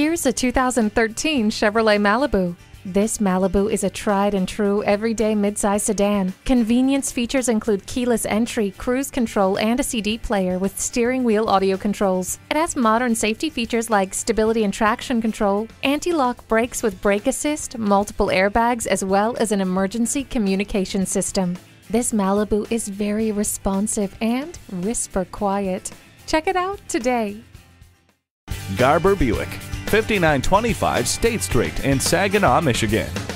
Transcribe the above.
Here's a 2013 Chevrolet Malibu. This Malibu is a tried and true everyday midsize sedan. Convenience features include keyless entry, cruise control, and a CD player with steering wheel audio controls. It has modern safety features like stability and traction control, anti-lock brakes with brake assist, multiple airbags, as well as an emergency communication system. This Malibu is very responsive and whisper quiet. Check it out today. Garber Buick, 5925 State Street in Saginaw, Michigan.